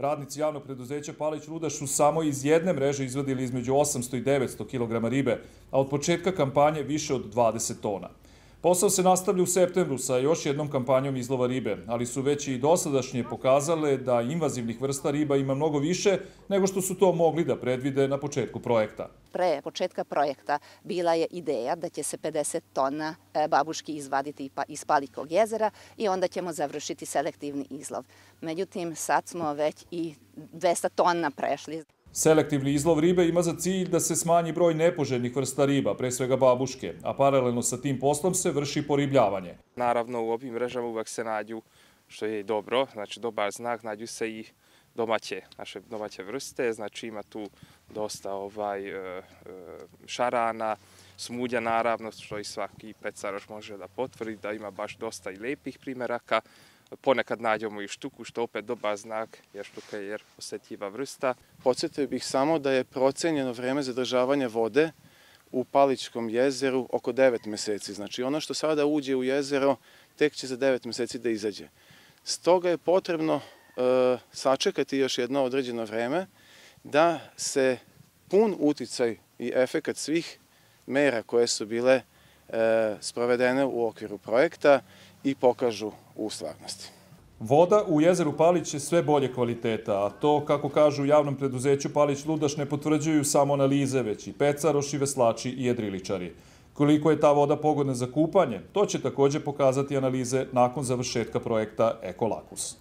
Radnici javnog preduzeća Palić Ruda su samo iz jedne mreže izvadili između 800 i 900 kg ribe, a od početka kampanje više od 20 tona. Posao se nastavlja u septembru sa još jednom kampanjom izlova ribe, ali su već i dosadašnje pokazale da invazivnih vrsta riba ima mnogo više nego što su to mogli da predvide na početku projekta. Pre početka projekta bila je ideja da će se 50 tona e, babuški izvaditi pa iz Palikog jezera i onda ćemo završiti selektivni izlov. Međutim, sad smo već i 200 tona prešli. Selektivni izlov ribe ima za cilj da se smanji broj nepoželjnih vrsta riba, pre svega babuške, a paralelno sa tim poslom se vrši poribljavanje. Naravno, u ovim mrežama uvek se nađu, što je dobro, znači dobar znak, nađu se i domaće, naše domaće vrste, znači ima tu dosta ovaj e, e, šarana, smulja naravno, što i svaki pecaroš može da potvrdi, da ima baš dosta i lepih primeraka, Ponekad nađemo i štuku, što opet dobar znak, jer štuka je osetljiva vrsta. Podsjetio bih samo da je procenjeno vreme zadržavanja vode u Paličkom jezeru oko 9 meseci. Znači ono što sada uđe u jezero tek će za 9 meseci da izađe. Stoga je potrebno e, sačekati još jedno određeno vreme da se pun uticaj i efekat svih mera koje su bile e, sprovedene u okviru projekta i pokažu u stvarnosti. Voda u jezeru Palić je sve bolje kvaliteta, a to, kako kažu u javnom preduzeću Palić Ludaš, ne potvrđuju samo analize, već i pecaroši, veslači i jedriličari. Koliko je ta voda pogodna za kupanje, to će takođe pokazati analize nakon završetka projekta Ekolakus.